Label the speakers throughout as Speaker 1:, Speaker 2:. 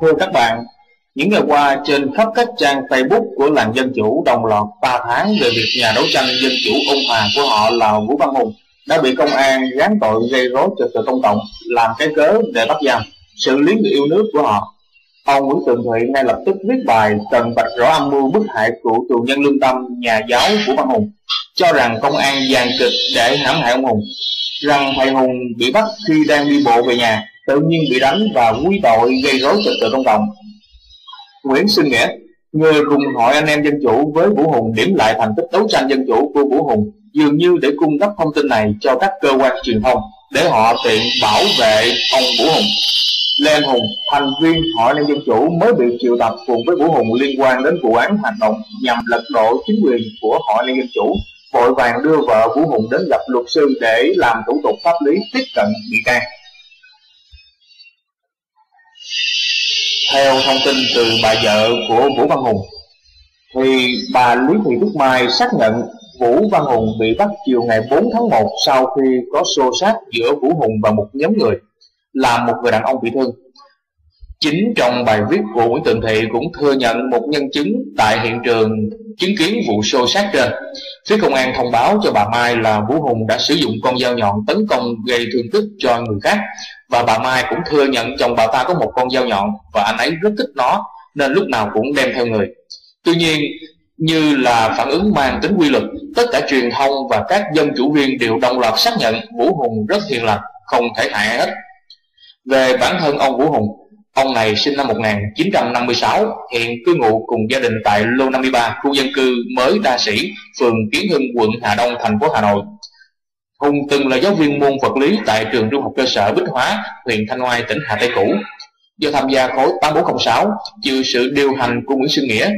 Speaker 1: Thưa các bạn, những ngày qua trên khắp các trang Facebook của làng Dân Chủ đồng loạt ba tháng về việc nhà đấu tranh dân chủ ôn hòa của họ là Vũ Văn Hùng đã bị công an gán tội gây rối trật tự công cộng làm cái cớ để bắt giam, xử lý người yêu nước của họ. Ông Nguyễn Tường Thụy ngay lập tức viết bài cần bạch rõ âm mưu bức hại cựu tù nhân lương tâm nhà giáo Vũ Văn Hùng, cho rằng công an dàn kịch để hãm hại ông Hùng, rằng thầy Hùng bị bắt khi đang đi bộ về nhà, tự nhiên bị đánh và quy tội gây rối trật tự công cộng Nguyễn Xuân Nghĩa Người cùng hội anh em dân chủ với Vũ Hùng điểm lại thành tích đấu tranh dân chủ của Vũ Hùng dường như để cung cấp thông tin này cho các cơ quan truyền thông để họ tiện bảo vệ ông Vũ Hùng. Lê Anh Hùng, thành viên hội anh em dân chủ mới bị triệu tập cùng với Vũ Hùng liên quan đến vụ án hành động nhằm lật đổ chính quyền của hội anh em dân chủ, vội vàng đưa vợ Vũ Hùng đến gặp luật sư để làm thủ tục pháp lý tiếp cận bị can. Theo thông tin từ bà vợ của Vũ Văn Hùng, thì bà Lý Thị Đức Mai xác nhận Vũ Văn Hùng bị bắt chiều ngày 4 tháng 1 sau khi có xô xát giữa Vũ Hùng và một nhóm người làm một người đàn ông bị thương. Chính trong bài viết của Nguyễn Tường Thị cũng thừa nhận một nhân chứng tại hiện trường chứng kiến vụ xô sát trên. Phía công an thông báo cho bà Mai là Vũ Hùng đã sử dụng con dao nhọn tấn công gây thương tích cho người khác và bà Mai cũng thừa nhận chồng bà ta có một con dao nhọn và anh ấy rất thích nó nên lúc nào cũng đem theo người. Tuy nhiên, như là phản ứng mang tính quy luật, tất cả truyền thông và các dân chủ viên đều đồng loạt xác nhận Vũ Hùng rất hiền lành, không thể hại hết. Về bản thân ông Vũ Hùng, ông này sinh năm 1956, hiện cư ngụ cùng gia đình tại lô 53, khu dân cư mới Đa Sĩ, phường Kiến Hưng, quận Hà Đông, thành phố Hà Nội. Hùng từng là giáo viên môn vật lý tại trường trung học cơ sở Bích Hóa, huyện Thanh Oai, tỉnh Hà Tây cũ. Do tham gia khối 8406, chịu sự điều hành của Nguyễn Xuân Nghĩa,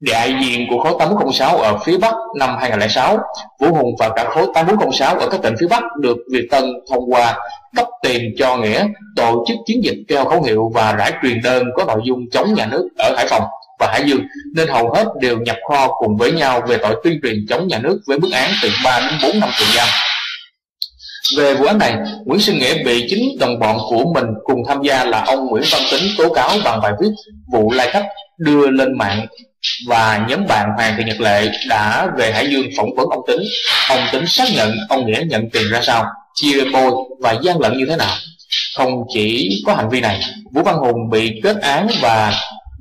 Speaker 1: đại diện của khối 8406 ở phía Bắc năm 2006, Vũ Hùng và cả khối 8406 ở các tỉnh phía Bắc được Việt Tân thông qua cấp tiền cho Nghĩa tổ chức chiến dịch kêu khẩu hiệu và rải truyền đơn có nội dung chống nhà nước ở Hải Phòng và Hải Dương nên hầu hết đều nhập kho cùng với nhau về tội tuyên truyền chống nhà nước với mức án từ 3 đến 4 năm tù giam. Về vụ án này, Nguyễn Sinh Nghĩa bị chính đồng bọn của mình cùng tham gia là ông Nguyễn Văn Tính tố cáo bằng bài viết vụ lai khách đưa lên mạng và nhóm bạn Hoàng Thị Nhật Lệ đã về Hải Dương phỏng vấn ông Tính. Ông Tính xác nhận ông Nghĩa nhận tiền ra sao, chia bôi và gian lận như thế nào. Không chỉ có hành vi này, Vũ Văn Hùng bị kết án và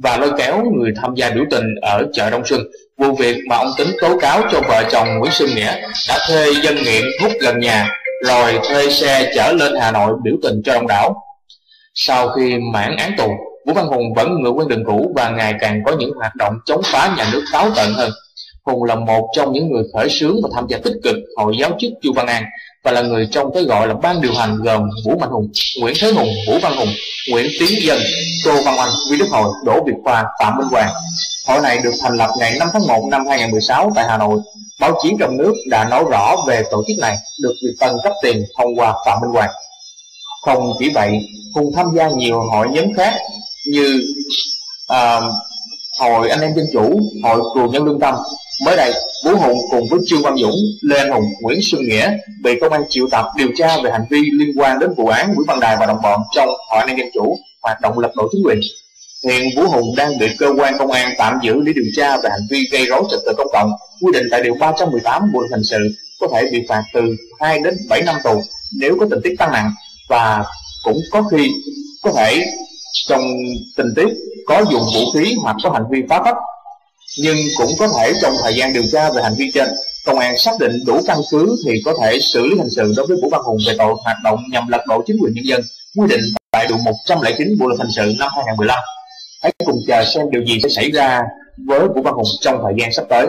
Speaker 1: và lôi kéo người tham gia biểu tình ở chợ Đông Xuân. Vụ việc mà ông Tính tố cáo cho vợ chồng Nguyễn Xuân Nghĩa đã thuê dân nghiện hút gần nhà rồi thuê xe chở lên Hà Nội biểu tình cho đông đảo. Sau khi mãn án tù, Vũ Văn Hùng vẫn ngựa quen đường cũ và ngày càng có những hoạt động chống phá nhà nước táo tận hơn. Hùng là một trong những người khởi xướng và tham gia tích cực hội giáo chức Chu Văn An và là người trong cái gọi là ban điều hành gồm Vũ Mạnh Hùng, Nguyễn Thế Hùng, Vũ Văn Hùng, Nguyễn Tiến Dân, Tô Văn Oanh, Vi Đức Hội, Đỗ Việt Khoa, Phạm Minh Hoàng. Hội này được thành lập ngày 5 tháng 1 năm 2016 tại Hà Nội. Báo chí trong nước đã nói rõ về tổ chức này được Việt Tân cấp tiền thông qua Phạm Minh Hoàng. Không chỉ vậy, Hùng tham gia nhiều hội nhóm khác như uh, Hội Anh Em Dân Chủ, Hội Cường Nhân Lương Tâm. Mới đây, Vũ Hùng cùng với Trương Văn Dũng, Lê Anh Hùng, Nguyễn Xuân Nghĩa bị công an triệu tập điều tra về hành vi liên quan đến vụ án Nguyễn Văn Đài và đồng bọn trong Hội an Dân Chủ hoạt động lập đổ chính quyền. Hiện Vũ Hùng đang bị cơ quan công an tạm giữ để điều tra về hành vi gây rối trật tự công cộng, quy định tại điều 318 Bộ luật hình sự có thể bị phạt từ 2 đến 7 năm tù nếu có tình tiết tăng nặng và cũng có khi có thể trong tình tiết có dùng vũ khí hoặc có hành vi phá phách nhưng cũng có thể trong thời gian điều tra về hành vi trên, công an xác định đủ căn cứ thì có thể xử lý hình sự đối với Vũ Văn Hùng về tội hoạt động nhằm lật đổ chính quyền nhân dân, quy định tại điều 109 Bộ luật hình sự năm 2015 hãy cùng chờ xem điều gì sẽ xảy ra với Vũ Văn Hùng trong thời gian sắp tới.